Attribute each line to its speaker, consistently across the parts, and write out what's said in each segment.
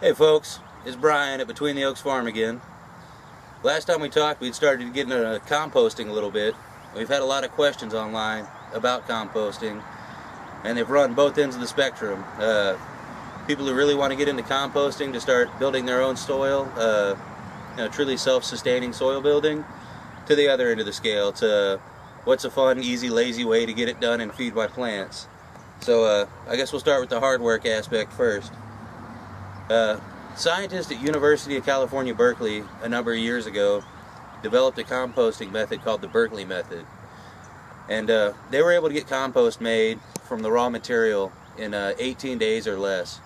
Speaker 1: Hey folks, it's Brian at Between the Oaks Farm again. Last time we talked, we'd started getting into composting a little bit. We've had a lot of questions online about composting, and they've run both ends of the spectrum. Uh, people who really want to get into composting to start building their own soil, uh, you know, truly self-sustaining soil building, to the other end of the scale, to what's a fun, easy, lazy way to get it done and feed my plants. So uh, I guess we'll start with the hard work aspect first. Uh, scientists at University of California, Berkeley, a number of years ago, developed a composting method called the Berkeley method. And uh, they were able to get compost made from the raw material in uh, 18 days or less.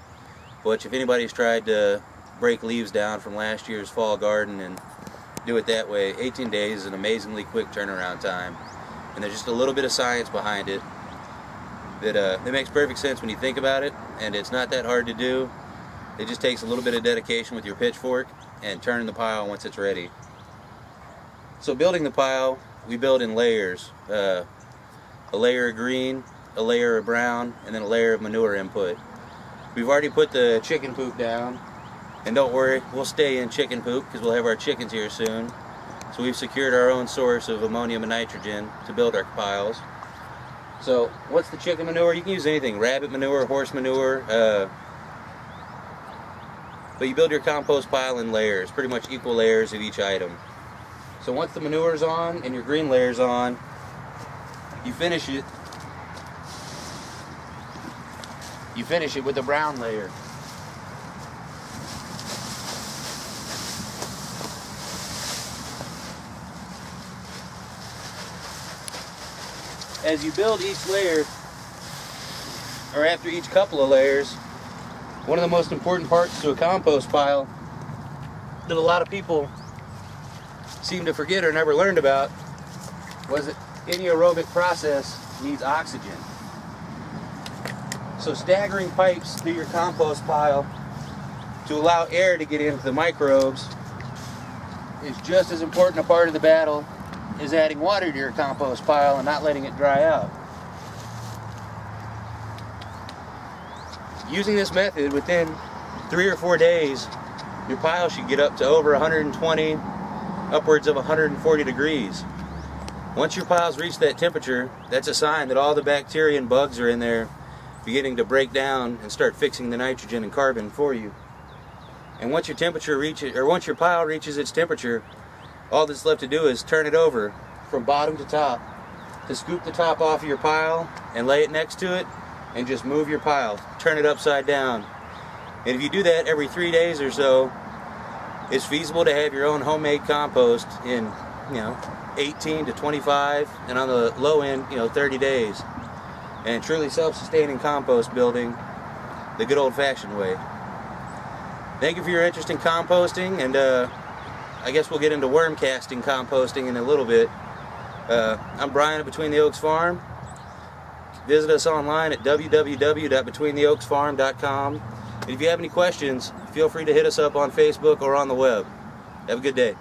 Speaker 1: Which, if anybody's tried to break leaves down from last year's fall garden and do it that way, 18 days is an amazingly quick turnaround time. And there's just a little bit of science behind it that, uh, that makes perfect sense when you think about it, and it's not that hard to do. It just takes a little bit of dedication with your pitchfork and turning the pile once it's ready. So building the pile, we build in layers. Uh, a layer of green, a layer of brown, and then a layer of manure input. We've already put the chicken poop down, and don't worry, we'll stay in chicken poop because we'll have our chickens here soon. So we've secured our own source of ammonium and nitrogen to build our piles. So what's the chicken manure? You can use anything, rabbit manure, horse manure, uh, but you build your compost pile in layers, pretty much equal layers of each item. So once the manure's on and your green layer's on, you finish it. You finish it with the brown layer. As you build each layer, or after each couple of layers, one of the most important parts to a compost pile that a lot of people seem to forget or never learned about was that any aerobic process needs oxygen. So staggering pipes through your compost pile to allow air to get into the microbes is just as important a part of the battle as adding water to your compost pile and not letting it dry out. Using this method within three or four days your pile should get up to over 120 upwards of 140 degrees. Once your piles reach that temperature that's a sign that all the bacteria and bugs are in there beginning to break down and start fixing the nitrogen and carbon for you. And once your temperature reaches or once your pile reaches its temperature all that's left to do is turn it over from bottom to top to scoop the top off of your pile and lay it next to it and just move your pile, turn it upside down. And if you do that every three days or so, it's feasible to have your own homemade compost in, you know, 18 to 25, and on the low end, you know, 30 days. And truly self-sustaining compost building the good old-fashioned way. Thank you for your interest in composting, and uh, I guess we'll get into worm casting composting in a little bit. Uh, I'm Brian at Between the Oaks Farm. Visit us online at www.betweentheoaksfarm.com. And if you have any questions, feel free to hit us up on Facebook or on the web. Have a good day.